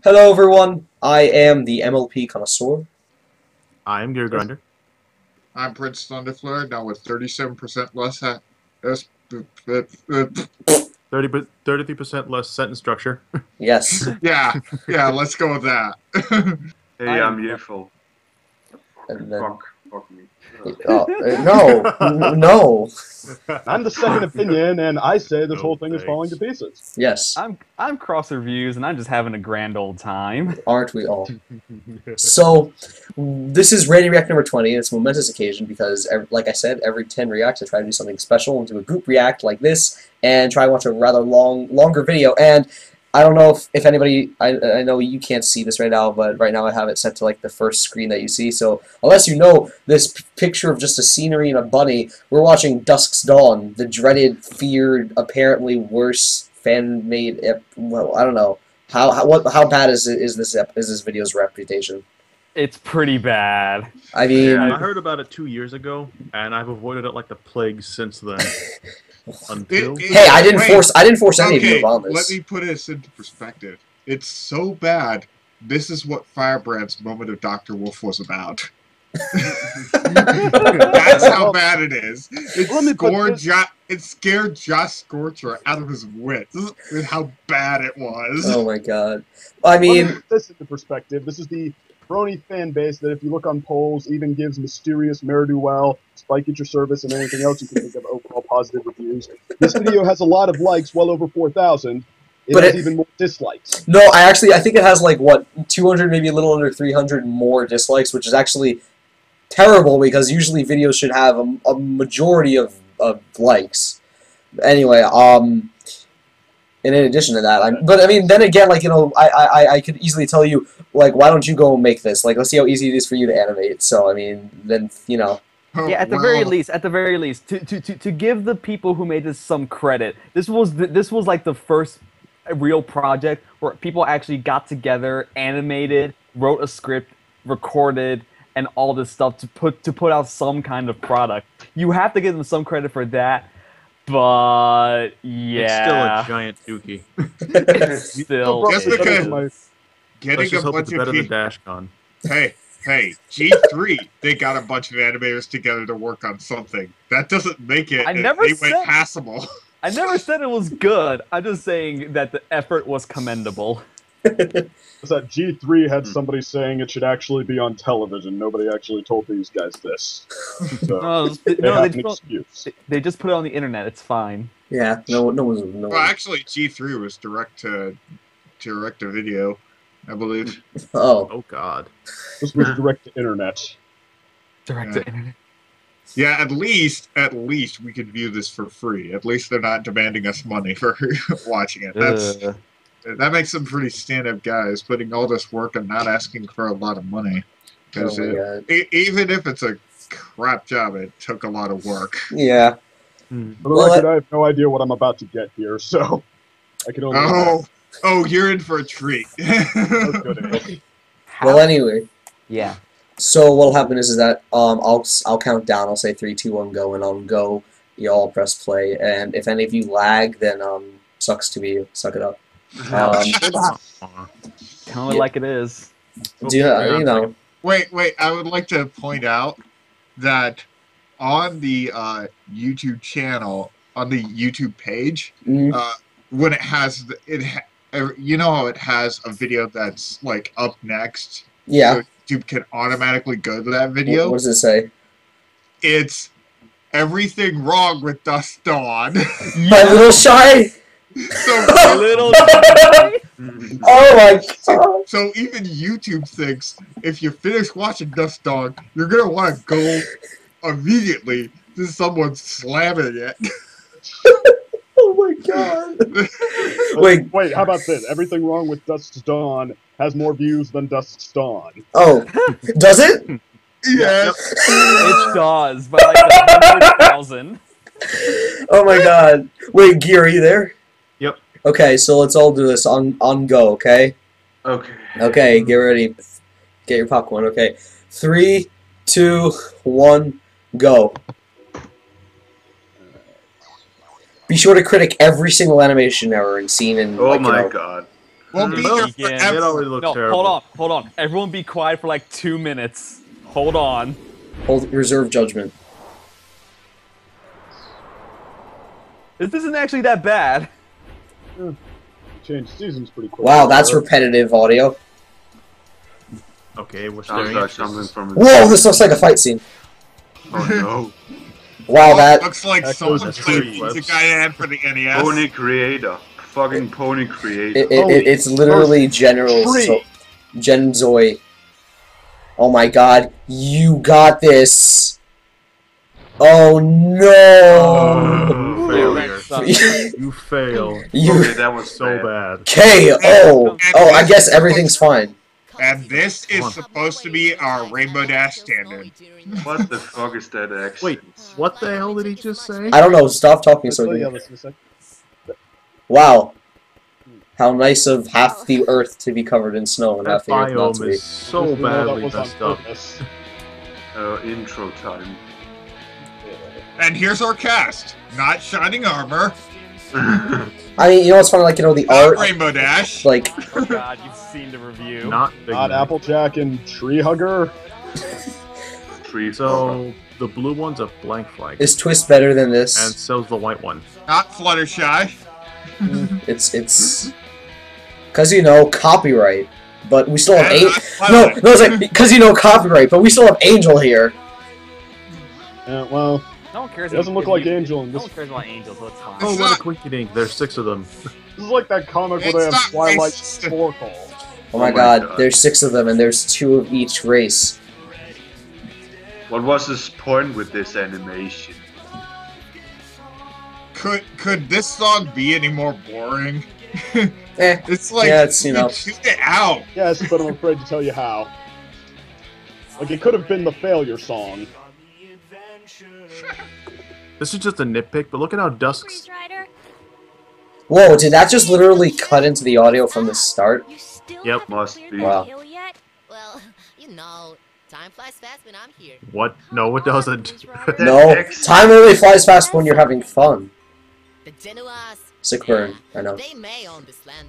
Hello, everyone. I am the MLP connoisseur. I am Gear Grinder. I'm Prince Thunderflare, now with 37% less ha- S- Thirty thirty-three percent less sentence structure. Yes. Yeah, yeah, let's go with that. Hey, I I'm am- beautiful. And then, Fuck, fuck me. uh, no, no. I'm the second opinion, and I say this No whole thing is falling to pieces. Yes, I'm I'm cross reviews and I'm just having a grand old time. aren't we all? So, this is Ready React number 20. It's a momentous occasion because, like I said, every 10 reacts I try to do something special and do a group react like this and try to watch a rather long, longer video. And I don't know if, if anybody, I, I know you can't see this right now, but right now I have it set to like the first screen that you see. So, unless you know this p- picture of just a scenery and a bunny, we're watching Dusk's Dawn, the dreaded, feared, apparently worse fan-made, well, I don't know. How, how what how bad is it, is this ep- is this video's reputation? It's pretty bad. I mean, I heard about it two years ago, and I've avoided it like the plague since then. Until It- it- hey, I didn't Wait, force I didn't force any of okay, you on this. let me put this into perspective. It's so bad. This is what Firebrand's moment of Dr. Wolf was about. That's how bad it is. It Let me scored jo- it scared Josh Scorcher out of his wits with how bad it was. Oh my god. I Let me mean, put this into perspective. This is the Brony fan base that, if you look on polls, even gives mysterious Mare Do Well, Spike at your service, and anything else you can think of overall positive reviews. This video has a lot of likes, well over 4,000. It But has it- even more dislikes. no, I actually I think it has like what 200 maybe a little under 300 more dislikes, which is actually terrible because usually videos should have a, a majority of, of likes. Anyway, um and in addition to that, I'm, but I mean, then again, like you know, I, I I could easily tell you, like, why don't you go make this? Like, let's see how easy it is for you to animate. So, I mean, then you know, Oh, Yeah, at the very least, at the very least, to, to, to, to give the people who made this some credit, this was the, this was like the first real project where people actually got together, animated, wrote a script, recorded, and all this stuff to put to put out some kind of product. You have to give them some credit for that, but yeah, it's still a giant dookie. it's still Just it because- is. Getting Let's just a hope it's bunch better of than people. DashCon. Hey, hey, G3, they got a bunch of animators together to work on something. That doesn't make it I never any way said- passable. I never said it was good. I'm just saying that the effort was commendable. Was that G3 had Hmm. somebody saying it should actually be on television. Nobody actually told these guys this. So No, they no, they, an excuse. they just put it on the internet. It's fine. yeah, no, no one's no. Well, One, actually, G3 was direct to direct to video, I believe. oh, Oh God. This was direct to internet. Direct Yeah. to internet. Yeah, at least, at least we could view this for free. At least they're not demanding us money for watching it. That's Ugh. That makes them pretty stand-up guys, putting all this work and not asking for a lot of money. Because oh e- even if it's a crap job, it took a lot of work. Yeah. For the Well, record, I have no idea what I'm about to get here, so I can only. Oh, oh, you're in for a treat. Well, anyway. Yeah. So what'll happen is, is that um I'll I'll count down. I'll say three, two, one, go, and I'll go. You all press play, and if any of you lag, then um sucks to be you. Suck it up. Um, Aw. Tell it Yeah. like it is. do you, you know? Wait, wait. I would like to point out that on the uh, YouTube channel, on the YouTube page, mm, uh, when it has the, it, ha- er, you know how it has a video that's like up next. Yeah. So YouTube can automatically go to that What, video. what does it say? It's everything wrong with Dusk's Dawn. My little shy. So, Little. Oh my god. so even YouTube thinks if you finish watching Dusk's Dawn, you're gonna want to go immediately to someone slamming it. Oh my god. Wait. Wait, how about this? Everything wrong with Dusk's Dawn has more views than Dusk's Dawn. Oh, does it? yes. it does, by like a hundred thousand. Oh my god. Wait, Gear, are you there? Yep. Okay, so let's all do this on on go. Okay. Okay. Okay, get ready. Get your popcorn. Okay, three, two, one, go. Be sure to critic every single animation error and scene and Oh like, you my know, god. We'll be No, here Weekend. It always looks No, terrible. hold on, hold on. Everyone be quiet for like two minutes. Hold on. Hold reserve judgment. This isn't actually that bad. Change seasons pretty quick. Wow, that's repetitive audio. Okay, we're Sounds staring like at something from. a- Whoa, this looks like a fight scene. Oh Wow, oh, that looks like That someone goes played pretty Guy had for the! NES. Pony Creator. Fucking Pony Creator. it, it, it, it's literally General Tree. so, Genzoi. Oh my god, you got this. Oh no. Oh. You fail you okay, that was so bad. bad. KO. Oh, I guess everything's fine. And this is supposed to be our Rainbow Dash stand-in. What the fuck is that accent? Wait, what the hell did he just say? I don't know. Stop talking so. tell you we- this in a sec. Wow. How nice of half the Earth to be covered in snow and That half the Earth not to biome be. is so Just know that badly messed up. purpose. Uh, intro time. And here's our cast. Not Shining Armor, I mean, you know what's funny? Like you know the not art. Rainbow Dash. Like Oh god, you've seen the review. Not Big Not Applejack and Tree Hugger. Tree So the blue one's a blank flag, is Twist better than this? and so's the white one. not Fluttershy. It's it's because you know copyright, but we still have And eight. No, Fluttershy. no, it's like because you know copyright, but we still have Angel here. Uh, well, No one cares. it doesn't if- look if like you- Angel in No this. one cares about Angel, so it's fine. Oh, It's what a not- quinky dink. There's six of them. This is like that comic where they have not Twilight racist. Spore Call. Oh my, my god, God. there's six of them, and there's two of each race. What was his point with this animation? Could could this song be any more boring? Eh, It's like Yeah, it's, you know. tune it out. Yes, but I'm afraid to tell you how. Like, it could have been the failure song. This is just a nitpick, but look at how Dusk's. Whoa, did that just literally cut into the audio from the start? Yep. Must be. Wow. Well, you know, time flies fast when I'm here. What? No, it doesn't. No, time only flies fast when you're having fun. The Genuas. Sick burn, I know. They may own this land.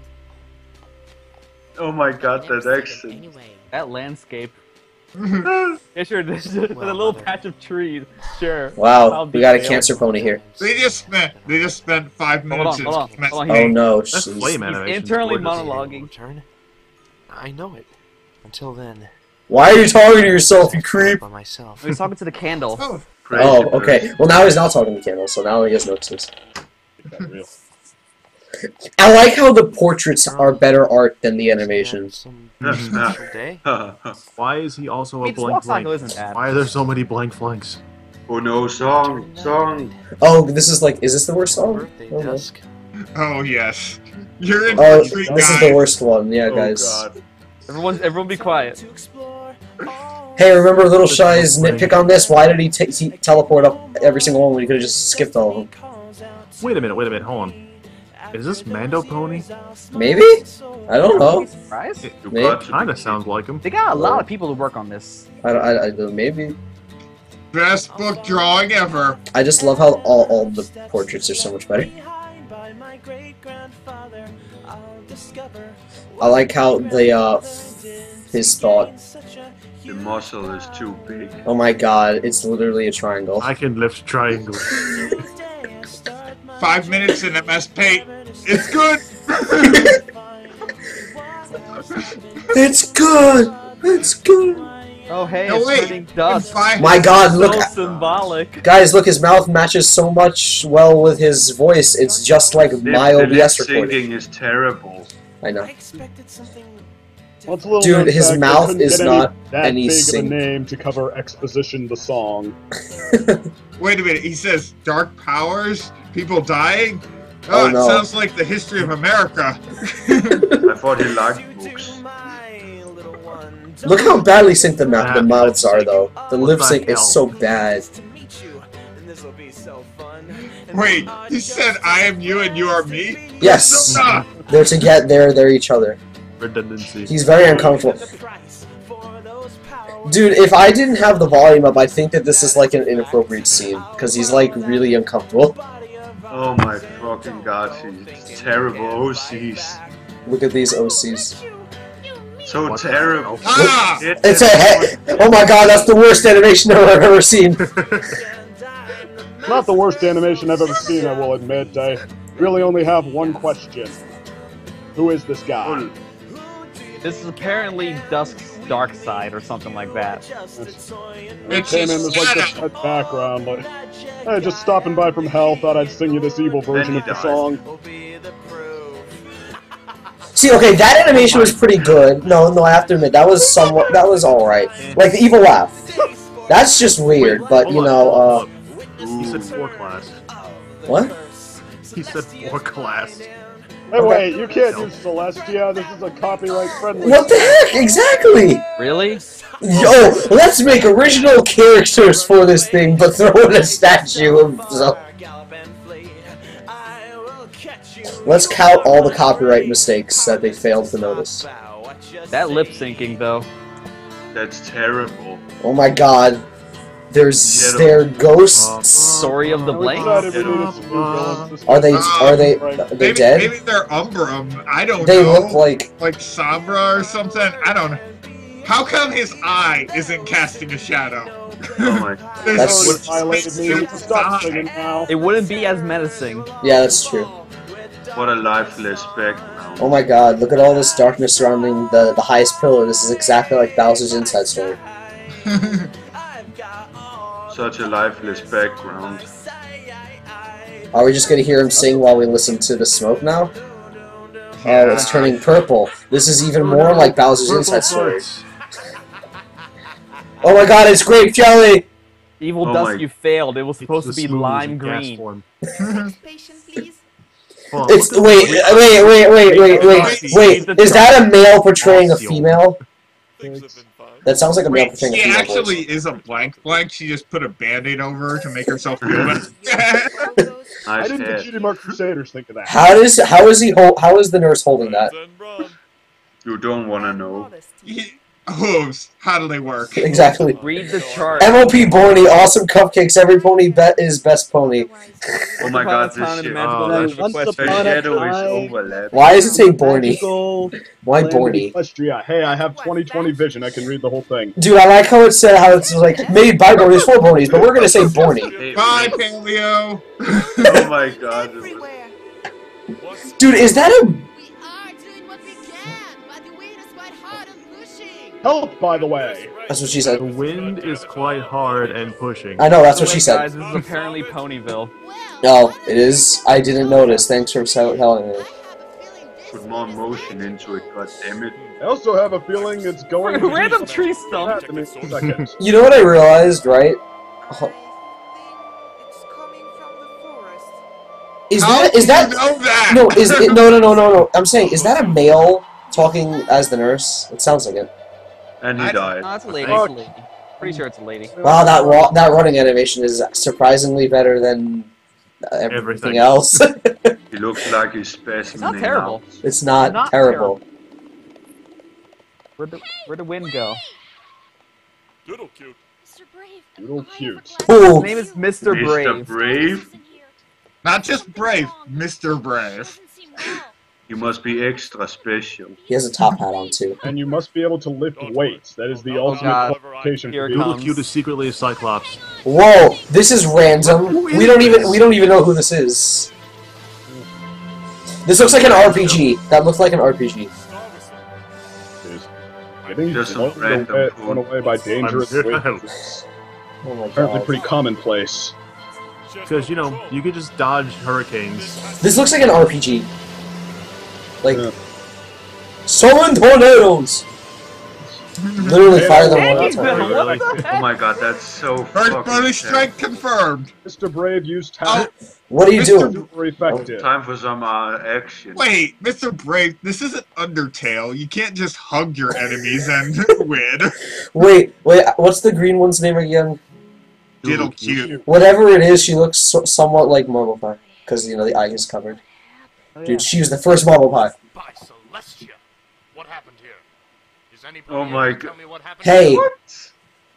Oh my god, that see accent. Anyway. That landscape. Yeah, sure. There's just a little patch of trees. Sure. Wow, we got a cancer pony here. They just spent they just spent five Hold on, minutes hold on, hold on. Oh no, That's jeez. flame animation. internally monologuing. Turn. I know it. Until then, Why are you talking to yourself, you creep? by myself. He's talking to the candle. Oh, Oh, okay. Well, now he's not talking to the candle, so now he has notices. That real. I like how the portraits are better art than the animation. Some That's special day. Why is he also a Wait, blank walk blank? Why are there so many blank flanks? oh no, song, song. Oh, this is like, is this the worst song? Oh, no. oh yes. You're in Oh, for this treat, is the worst one. Yeah, oh guys. god. Everyone, everyone, be quiet. Hey, remember Little Shy's nitpick on this? Why did he, t- he teleport up every single one when he could have just skipped all of them? Wait a minute, wait a minute, hold on. Is this Mando Pony? Maybe? I don't know. Surprise? It You Maybe. got to kind of sounds like him. They got a lot of people to work on this. I, I, I don't- maybe. Best book drawing ever. I just love how all, all the portraits are so much better. I like how the, uh, his thought. The muscle is too big. Oh my god, it's literally a triangle. I can lift triangles. Five minutes in MS Paint. It's good. It's good! It's good! Oh, hey, No, it's wait. turning dust. My god, look. so symbolic. Guys, look, his mouth matches so much well with his voice. It's just like The, my the lip OBS recording. syncing is terrible. I know. Well, it's a Dude, his fact mouth couldn't is any- not that any big sync. of a name to cover exposition the song. Wait a minute. He says dark powers, people dying. Oh, Oh, it sounds like the history of America. I thought he liked books. Look how badly synced the, ma- the mouths are, though. The lip sync is so bad. Wait, he said I am you and you are me? Yes! They're to get there, they're each other. Redundancy. He's very uncomfortable. Dude, if I didn't have the volume up, I'd think that this is like an inappropriate scene. Because he's like really uncomfortable. Oh my fucking god, he's terrible OCs. Look at these OCs. So What terrible. Ah! It's a is- he- Oh my god, that's the worst animation I've ever seen. Not the worst animation I've ever seen, I will admit. I really only have one question. Who is this guy? This is apparently Dusk's dark side or something like that. It came in as like this red background, like, hey, just stopping by from hell, thought I'd sing you this evil version of the died. song. See, okay, that animation was pretty good. No, no, I have to admit that was somewhat that was all right. Like the evil laugh. That's just weird, but you know, uh. He said four class. what? He said four class. Hey, wait, you can't use Celestia. This is a copyright friendly. What the heck? Exactly. Really? Yo, let's make original characters for this thing, but throw in a statue of. So. Let's count all the copyright mistakes that they failed to notice. That lip syncing though. that's terrible. Oh my god. There's their ghosts. Uh, story of the We Blade. decided we needed some new villains. This Are they? Are they? Are they Maybe, dead? maybe they're Umbrum. I don't know. They know. look like. like Sombra or something. I don't know. How come his eye isn't casting a shadow? Oh my. There's That's- What violated me? Stop now. It wouldn't be as menacing. Yeah, that's true. What a lifeless background. Oh my god, look at all this darkness surrounding the, the highest pillar. This is exactly like Bowser's Inside Story. Such a lifeless background. Are we just gonna hear him sing while we listen to the smoke now? Oh, it's turning purple. This is even more like Bowser's Purple Inside Story. Oh my god, it's grape jelly! Evil Oh Dusk, my- you failed. It was supposed to be lime green. form. Patient, please. Hold on, It's look at- wait, wait, wait, wait, wait, wait, wait. Is that a male portraying a female? That sounds like a male Wait, portraying she actually voice. is a blank blank. She just put a band-aid over her to make herself feel better. I didn't think head. Cutie Mark Crusaders think of that. How does how is he hold, how is the nurse holding that? You don't wanna know. He- Hooves. How do they work? Exactly. Read the chart. MOP Borny, awesome cupcakes. Every pony bet is best pony. Oh my god, Upon this shit. Oh, that's of Once upon a shadow is time, overlapping. Why does it say Borny? Why land of Borny? Equestria. Hey, I have 20/20 vision. I can read the whole thing. Dude, I like how it said how it's like made by Bornies for Bornies, but we're gonna say Borny. Hey, Bye, wait. Paleo. Oh my god. this is- Everywhere. Dude, is that a Help, by the way. That's what she said. The wind is quite hard and pushing. I know, that's what she said. Guys, this is apparently Ponyville. Well, No, it is. I didn't notice. Thanks for so- telling me. I have a feeling this Put more motion into it, god damn it. I also have a feeling it's going to do Random something tree stump. happen in a second. You know what I realized, right? Oh, It's coming from the forest. Is How that that know that? no? Is it, no no no no no? I'm saying, is that a male talking as the nurse? It sounds like it. And he I- died. No, it's a lady. Fuck. It's a lady. Pretty sure it's a lady. Wow, that wa- that running animation is surprisingly better than uh, everything, Everything. else. He looks like he's specimen. not terrible. it's not, Not terrible. Where'd the, where'd the wind go? Doodle cute. Mr. Brave. Real cute. Ooh. His name is Mr. Mr. Brave. Brave? Not just brave, Mr. Brave. You must be extra special. He has a top hat on too. And you must be able to lift weights. That is the Oh, ultimate God. qualification Here for it being Doodle comes. Cute is secretly a Cyclops. Whoa, this is random. Who is We don't even we don't even know who this is. This looks like an RPG. That looks like an RPG. I think Just he's some blown random away, away by dangerous I'm- winds. It's Oh apparently pretty commonplace. Because, you know, you could just dodge hurricanes. This looks like an RPG. Like Yeah. summon tornadoes. Literally fire them all Hey, out. Bill, tornado. what the Oh my god, that's so First fucking bonus terrible. strike confirmed. Mr. Brave used Oh, talent. What are you Mr. doing? Super effective. Time for some uh, action. wait, Mr. Brave, this isn't Undertale. You can't just hug your enemies and win. Wait, wait. What's the green one's name again? Diddle cute. Whatever it is, she looks so, somewhat like Marble Pie because you know the eye is covered. Oh, yeah. Dude, she was the first Marble Pie. By Celestia. What happened here? Is anybody Oh my God. tell me what happened Hey, here?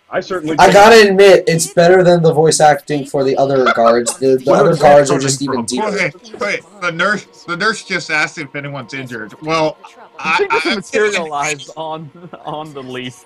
I certainly. I gotta admit, it's better than the voice acting for the other guards. The, the other guards are just even deeper. Okay, wait. The nurse, the nurse just asked if anyone's injured. Well, I I, think this I, materialized on on the leaf.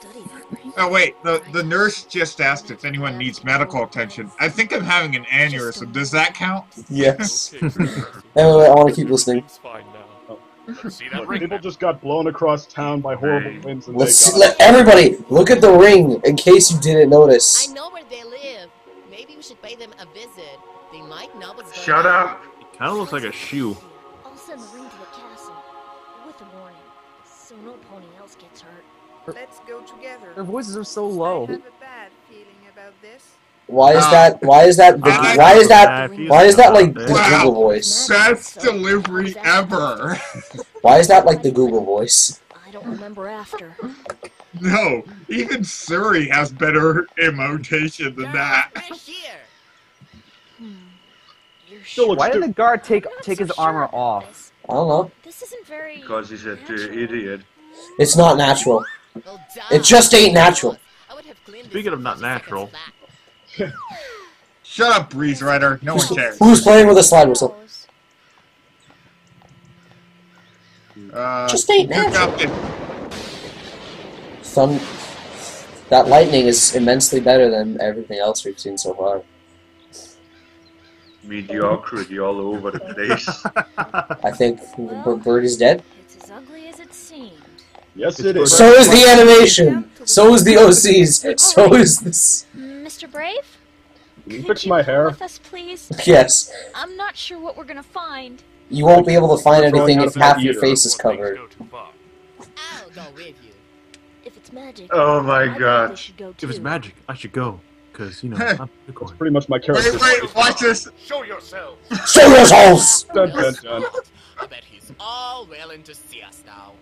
Oh wait, the the nurse just asked if anyone needs medical attention. I think I'm having an aneurysm. Does that count? Yes. Okay, Anyway, I want to keep listening. seems fine now. Oh. See that Look, ring? people just got blown across town by horrible Hey. winds and Let's they see, let everybody look at the ring in case you didn't notice. I know where they live. Maybe we should pay them a visit. They might know what's going Shut on. up! It kind of looks like a shoe. Let's go together. Their voices are so I low. have a bad feeling about this. Why is that? Why is that? The, why is that? Why is that like the Google voice? Best delivery ever. Why is that like the Google voice? I don't remember after. No, even Siri has better emotion than that. Girl, we're here. Hmm. You're Still sure? looks Why did the guard take take his armor off? I don't know. This isn't very. Because he's a natural. uh, idiot. It's not natural. Well, It just ain't natural. I would have Speaking of not natural. Shut up, Breeze Rider. No one cares. Who's playing with a slide whistle? Uh, Just ain't natural. up it. Thun. That lightning is immensely better than everything else we've seen so far. Mediocrity all over the place. I think B- Bird is dead. Yes, it is. So is the animation. So is the OCs. Oh, so is this. Mr. Brave? Can you fix my hair? with us, please? Yes. I'm not sure what we're gonna find. You won't be able to find anything if half your face is covered. go too far. I'll go with you. If it's magic. Oh my god. they should go If it's magic, I should go. Because, you know, I'm That's pretty much my character. Wait, wait, watch this. Show yourself. Show yourselves! Dun, dun, dun. I bet he's all willing to see us now.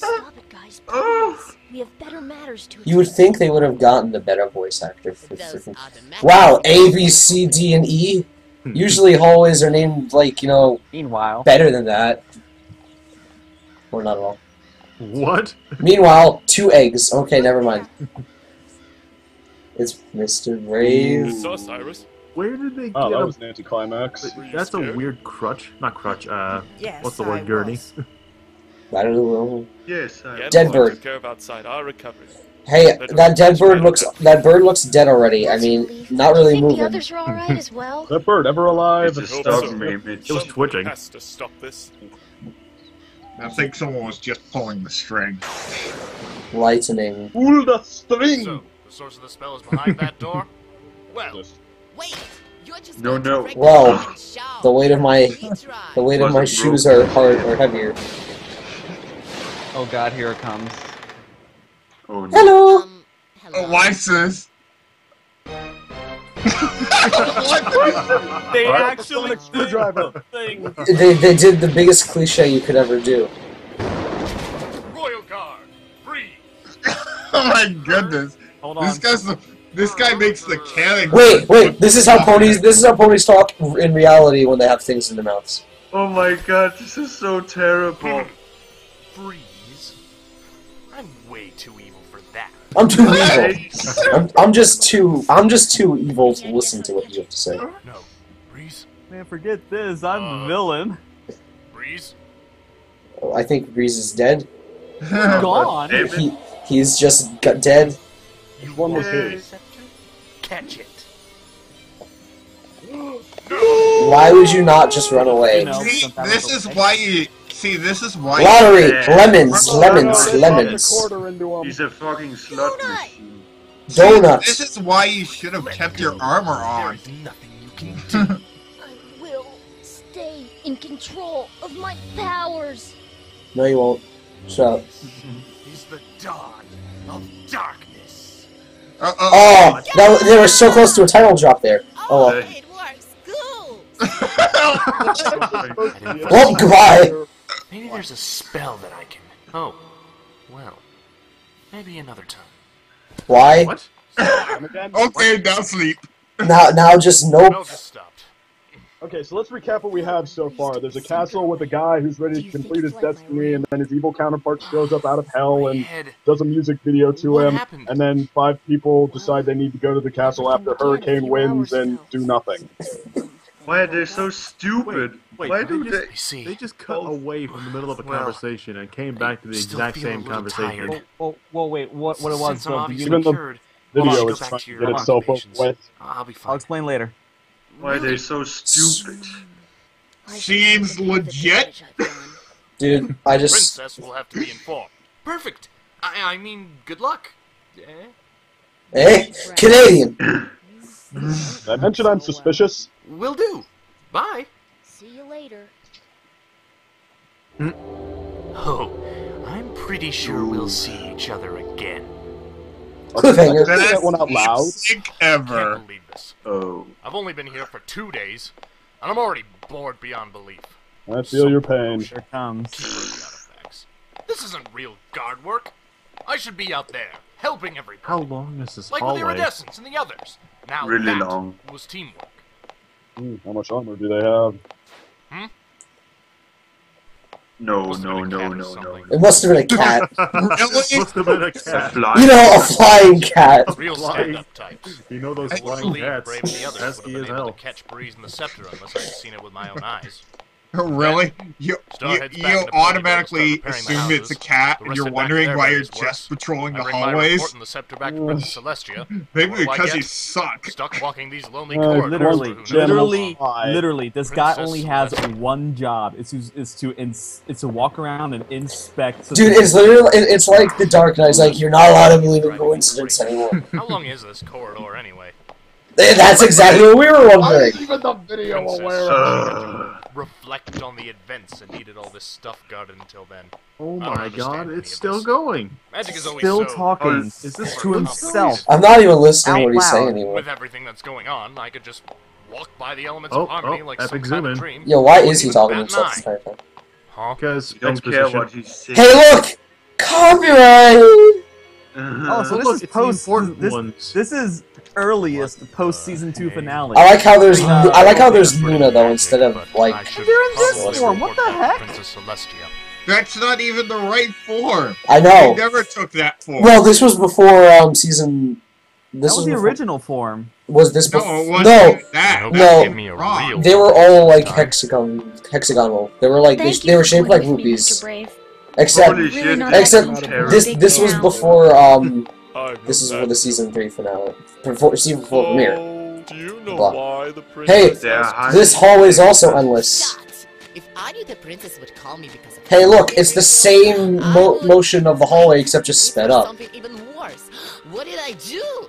Stop it, guys, please. We have better matters to You would think they would have gotten a better voice actor. For Those freaking... are the magic Wow, A, B, C, D, and E? Usually hallways are named, like, you know, Meanwhile, better than that. Or not at all. What? Meanwhile, two eggs. Okay, never mind. It's Mr. Brave. It's us, Cyrus. Where did they get Oh, that a... was an anticlimax. Were you That's a weird crutch. Not crutch, uh... Yes, What's the I word, gurney? was. I don't know. Yes, I. Again, Dead I bird. took care of outside our recovery. Hey, that dead bird looks that bird looks dead already. I mean, not really think the moving. others are all right as well? That bird ever alive? It's a Hope so. image. It was twitching. has to stop this. I think someone was just pulling the string. Lightning. Pull the string! So, the source of the spell is behind that door? Well, Wait, you're just No, no. Well, the fucking show. The weight of my the weight of my shoes are hard or heavier. Oh god, here it comes. Oh no. Hello. Um, hello. Oh, why, sis? They What? actually Sonic screwdriver. thing. They they did the biggest cliche you could ever do. Royal Guard, breathe. Oh my goodness. Hold on. This guy's the. This guy makes the cannon. Wait, wait. This is how ponies. This is how ponies talk in reality when they have things in their mouths. Oh my god, this is so terrible. Freeze. I'm too evil. I'm, I'm just too. I'm just too evil to listen to what you have to say. No. Breeze. Man, forget this. I'm Uh, the villain. Breeze. I think Breeze is dead. Gone. Damn it. He he's just got dead. One was Yay. his. Catch it. Why would you not just run away? You know, this is why you. See, this is why. Lottery, Yeah. lemons, Oh, lemons, lemons, quarter into him. He's a fucking slut Donut. machine. See, donuts. This is why you should have kept your armor on. There's nothing you can do. I will stay in control of my powers. No, you won't. Shut up. He's the dawn of darkness. Uh, uh, Oh, that, they were so close to a title drop there. Oh well. it works. Cool. Well, goodbye. Maybe there's a spell that I can. Oh, well. Maybe another time. Why? What? Come again? okay, now sleep. Now, now, just Spell nope. just stopped. Okay, so let's recap what we have so far. There's a castle with a guy who's ready to complete his destiny, and then his evil counterpart shows up out of hell and does a music video to What him. happened? And then five people decide they need to go to the castle after Hurricane wins and do nothing. Why are they so stupid? Wait, Why they do just, they? see. they just cut away from the middle of a Well, conversation and came back to the exact same conversation. tired. Well, well, wait. What what it was? Since I'm though, obviously Even the cured, why don't Video you is go back trying to to your get itself over occupations? with. I'll be fine. I'll explain later. Why are they so stupid? Seems legit. Dude, I just Princess will have to be informed. Perfect. I, I mean, good luck. Eh? eh Canadian. Did I mention I'm suspicious? Will do. Bye. See you later. Hmm? Oh, I'm pretty sure we'll see each other again. Cliffhanger. Say that one out loud. Sick Can't believe this. Oh. I've only been here for two days, and I'm already bored beyond belief. I feel your pain. Here comes. Keep working artifacts. This isn't real guard work. I should be out there, helping everybody. How long is this Like with hallway? Iridescence and the others. Now Really that long. was teamwork. Hmm, how much armor do they have? No, Must no, no, no, no. It must have been a cat. This must have been a A cat. fly. You know, a flying cat. Real stand-up types. You know those flying cats. Brave and the others would have been able to catch Breeze and the Scepter unless I'd seen it with my own eyes. Really? You, you, you back in the pony automatically boat, start assume it's a cat and you're wondering why you're worse. just patrolling the hallways? the Scepter back to Princess Celestia. Maybe What do I because get? you suck. Stuck walking these lonely Uh, corridors. Literally, for who knows literally, literally, this guy only has Celestia. one job. It's to, is to ins, it's to walk around and inspect. so Dude, that- it's literally it- it's like the Dark Knight. It's like you're not allowed to believe in coincidence anymore. How long is this corridor anyway? That's exactly what we were wondering. I even the video Princess aware Celestia Ugh. reflect on the events and needed all this stuff guarded until then. Oh my god, it's still going. Magic is always still so talking. Is this to himself. I'm not even listening to what he's saying anymore. With everything that's going on, I could just walk by the elements Oh, of harmony oh, like epic some kind of dream. Yo, why is he talking to bat himself an this entire time? Huh? Because don't exposition. care what he says. Hey, look! Copyright! Oh, so this look, is the post. important This, ones. this is earliest post season two finale. I like how there's Uh, I like how there's Luna though instead of like They're in this form, what the heck? Princess Celestia. That's not even the right form. I They know. never took that form. Well, this was before um season. that This was was the before- original form. Was this no, before? it wasn't No, that. No, That no. Give me a they were all like hexagon hexagonal. They were like they, they were shaped like with rupees. Except Really Except this this was before um this is for the season three finale. Before season four oh, premiere. Oh, do you know Blah. why the Hey, princess They are This hallway is also endless. If I knew the princess would call me because of Hey, look, it's the same mo- motion of the hallway except just sped up. Something even worse. What did I do?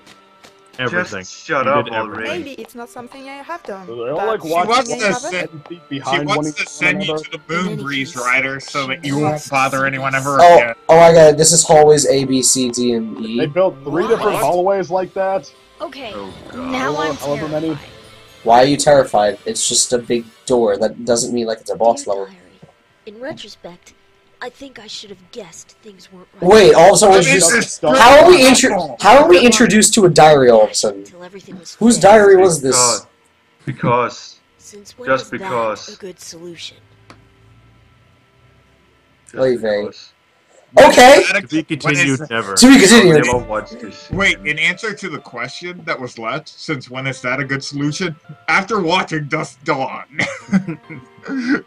Everything. Just shut You up already. Maybe it's not something I have done. So they all but like She wants to send, she wants to send you to the moon breeze rider so that you won't bother anyone ever Oh, again. oh my god, this is hallways A, B, C, D, and E. They built three different What? hallways like that. Okay, Oh god. now I'm However many- terrified. Why are you terrified? It's just a big door. That doesn't mean like it's a boss Dear level. diary, in retrospect, I think I should have guessed things weren't right. Wait, all of a sudden, I it's mean, just- how are we intro- How are we introduced to a diary all of a sudden? Until everything was Whose diary was this? Because. Since when just is that because. a good solution? just Oy Okay. To be continued, never. To be continued. never watch this. Wait, in answer to the question that was left, since when is that a good solution? After watching Dusk's Dawn.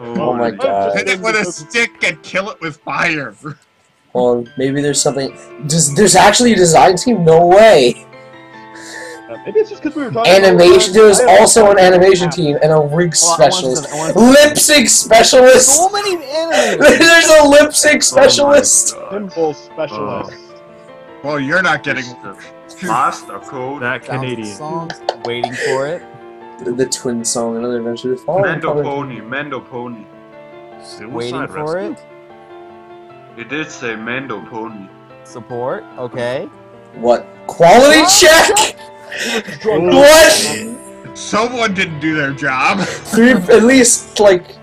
Oh my god. Hit it with a stick and kill it with fire. Hold on, maybe there's something. Does there's actually a design team? No way. Uh, Maybe it's just because we were talking. Animation. that. There's also an animation team and a rig Well, I specialist, to- I want lip sync specialist. So many animators. There's a lip sync Oh specialist. happened. Symbol specialist. Well, you're not getting. Master code. That Canadian. songs, waiting for it. The, the twin song, another adventure. to follow. Mando Probably- Pony. Mando Pony. Suicide Waiting for Rescue. it. It did say Mando Pony. Support. Okay. What? Quality check. What? Someone didn't do their job. Three, at least like.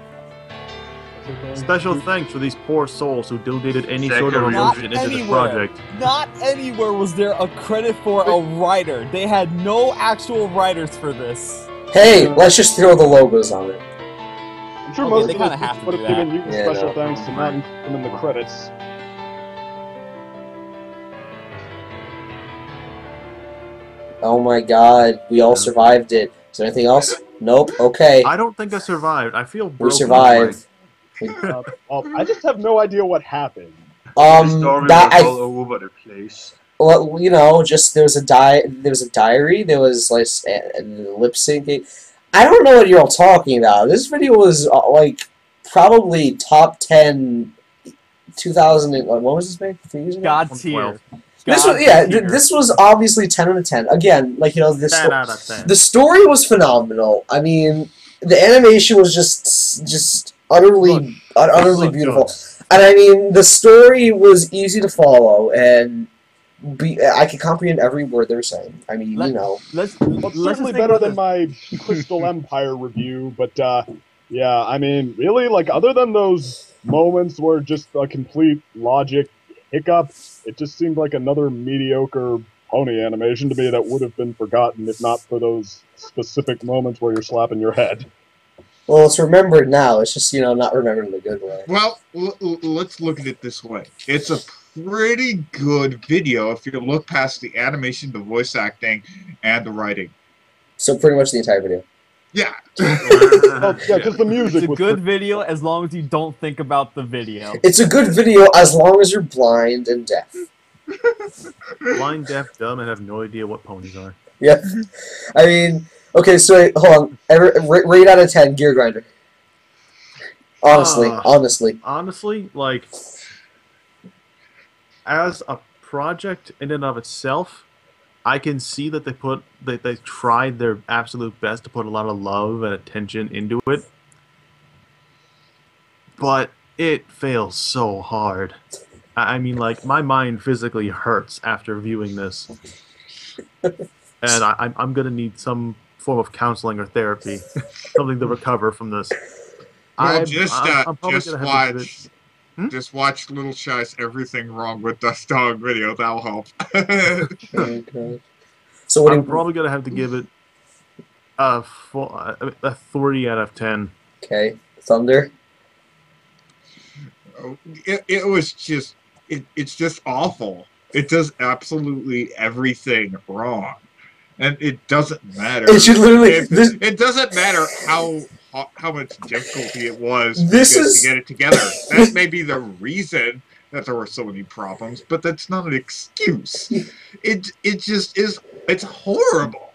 Special thanks for these poor souls who donated any Check sort of emotion Not into this project. Not anywhere was there a credit for a writer. They had no actual writers for this. Hey, let's just throw the logos on it. I'm sure Okay, most they of kinda have to would do have given you Yeah, special no. thanks to not include them in the credits. Oh my god, we all survived it. Is there anything else? Nope. Okay, I don't think I survived. I feel broken. we survived. Uh, well, I just have no idea what happened. Um, that I all over the place. Well, you know, just there was a di- there was a diary, there was like lip syncing. I don't know what you're all talking about. This video was uh, like probably top ten. 2000 and, uh, what was this made? Three years ago? God I'm tier. This was yeah. th- tier. this was obviously ten out of ten. Again, like you know, this 10 out of 10. the story was phenomenal. I mean, the animation was just just utterly ut- utterly beautiful. good. And I mean, the story was easy to follow, and be, I can comprehend every word they're saying. I mean, you know, Let's, let's it's certainly better than my Crystal Empire review, but uh, yeah, I mean, really, like, other than those moments where just a complete logic hiccup, it just seemed like another mediocre pony animation to me that would have been forgotten if not for those specific moments where you're slapping your head. well, it's remembered now. It's just you know not remembered in a good way. Well, l- l- let's look at it this way. It's a pretty good video if you look past the animation, the voice acting, and the writing. So pretty much the entire video. Yeah. Oh, yeah, because the music It's a was good video as long as you don't think about the video. It's a good video as long as you're blind and deaf. Blind, deaf, dumb, and have no idea what ponies are. Yeah, I mean, okay, so wait, hold on. Every, ra- rate out of ten, Gear Grinder. Honestly, Ah. honestly, Honestly, like, as a project in and of itself, I can see that they put that they tried their absolute best to put a lot of love and attention into it, but it fails so hard. I I mean, like my mind physically hurts after viewing this, and I, I'm I'm gonna need some form of counseling or therapy, something to recover from this. Well, I'm- just I'm- uh, I'm probably just gonna have watch, visit- Hmm? just watch Little Shy's "Everything Wrong with Dust Dog" video. That'll help. okay. So what? I'm you, probably gonna have to give it a full, a three out of ten. okay, Thunder. it, it was just it, it's just awful. It does absolutely everything wrong, and it doesn't matter. It should literally- It, this- it doesn't matter how how- much difficulty it was This to, get, is- to get it together. That may be the reason that there were so many problems, but that's not an excuse. It it just is. It's horrible.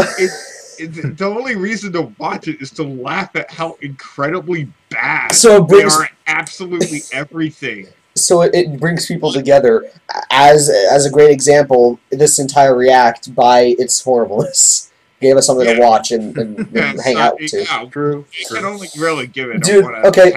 It, it, the only reason to watch it is to laugh at how incredibly bad So it brings- they are absolutely everything. So it, it brings people together. As as a great example, this entire React by its horribleness gave us something to watch and, and, and Yeah, hang so, out to. yeah, True. You can only really give it Dude, one okay.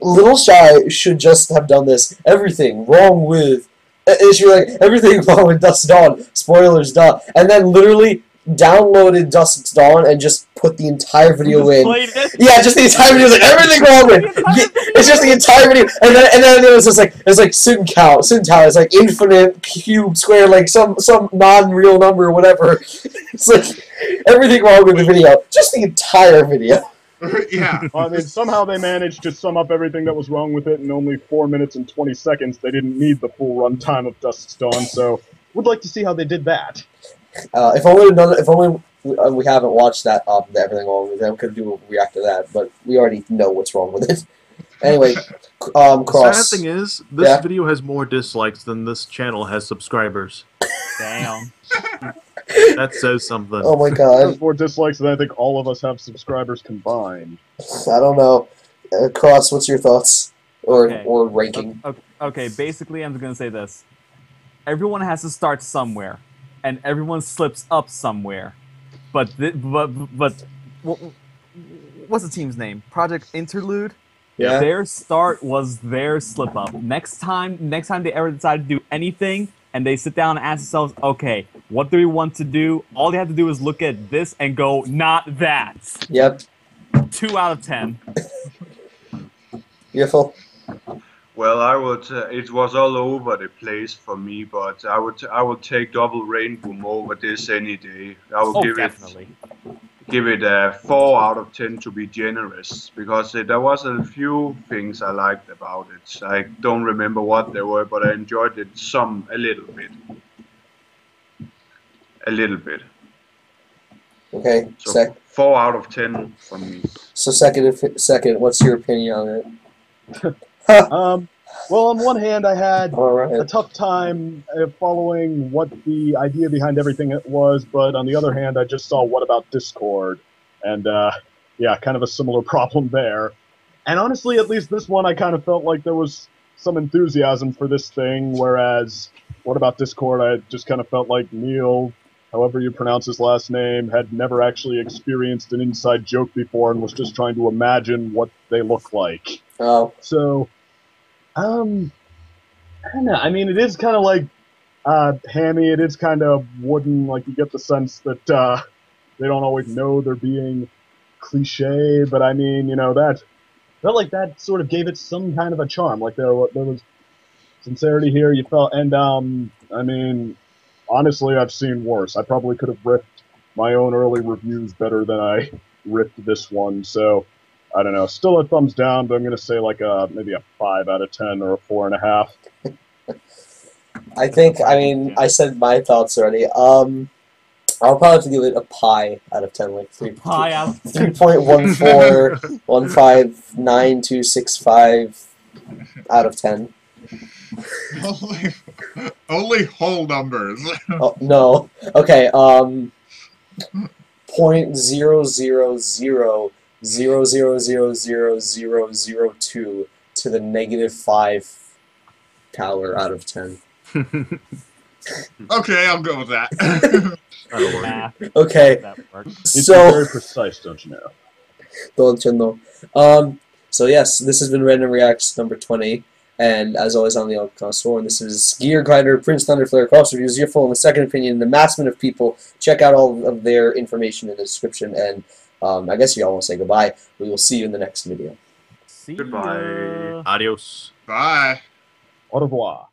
Little Shy should just have done this. Everything wrong with. It should be like everything wrong with Dusk's Dawn. Spoilers, duh. And then literally downloaded Dusk's Dawn and just put the entire video Just in. it. Yeah, just the entire video. Like everything wrong with. it. It's just the entire video, and then and then it was just like it's like sin count, sin count. It's like infinite cube square, like some some non-real number or whatever. It's like everything wrong with the video. Just the entire video. yeah. I mean, somehow they managed to sum up everything that was wrong with it in only 4 minutes and 20 seconds. They didn't need the full runtime of Dusk's Dawn, so would like to see how they did that. Uh, if only none, if only we, uh, we haven't watched that um, the everything wrong with it, we could do a react to that. But we already know what's wrong with it. Anyway, um, The sad thing is, this Yeah. video has more dislikes than this channel has subscribers. Damn. That says something. Oh my Has god, more dislikes than I think all of us have subscribers combined. I don't know. Uh, cross, what's your thoughts or Okay. or ranking? Okay, okay, basically, I'm just gonna say this: everyone has to start somewhere, and everyone slips up somewhere. But thi- but but wh- what's the team's name? Project Interlude. Yeah. Their start was their slip up. Next time, next time they ever decide to do anything, and they sit down and ask themselves, okay, what do we want to do? All they have to do is look at this and go, not that. Yep. Two out of ten. Beautiful. Well, I would. Uh, it was all over the place for me, but I would. I would take Double Rainbow over this any day. I would Oh, give definitely. it. give it a four out of ten to be generous because uh, there was a few things I liked about it. I don't remember what they were, but I enjoyed it some a little bit. A little bit. Okay. So Sec- four out of ten from me. so second, second. What's your opinion on it? Um, well, on one hand, I had right. a tough time uh, following what the idea behind everything it was, but on the other hand, I just saw what about Discord, and uh, yeah, kind of a similar problem there. And honestly, at least this one, I kind of felt like there was some enthusiasm for this thing, whereas what about Discord, I just kind of felt like Neil, however you pronounce his last name, had never actually experienced an inside joke before and was just trying to imagine what they look like. Oh, So, um, I don't know. I mean, it is kind of like uh, hammy. It is kind of wooden. Like you get the sense that uh, they don't always know they're being cliche. But I mean, you know that felt like that sort of gave it some kind of a charm. Like there, there was sincerity here. You felt, and um, I mean, honestly, I've seen worse. I probably could have ripped my own early reviews better than I ripped this one. So. I don't know. Still a thumbs down, but I'm gonna say like a maybe a five out of ten or a four and a half. I think. I mean, I said my thoughts already. Um, I'll probably have to give it a pi out of ten, like three. Pi out. Three point one four one five nine two six five out of ten. only, only whole numbers. Oh no. Okay. Um. Point zero zero zero zero zero zero zero zero zero two to the negative five power out of ten. okay, I'll go with that. Math. Okay. That works. It's So very precise, don't you know? don't you know? Um. So yes, this has been Random Reacts number twenty. And as always, I'm the Old Connoisseur, and this is Gear Grinder, Prince Thunderflare, Cross Reviews, Yifle, and the Second Opinion, the massman of people. Check out all of their information in the description, and um, I guess you all want to say goodbye. We will see you in the next video. See Goodbye. ya. Adios. Bye. Au revoir.